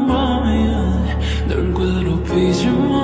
난 낭만이야 널 괴롭히지 마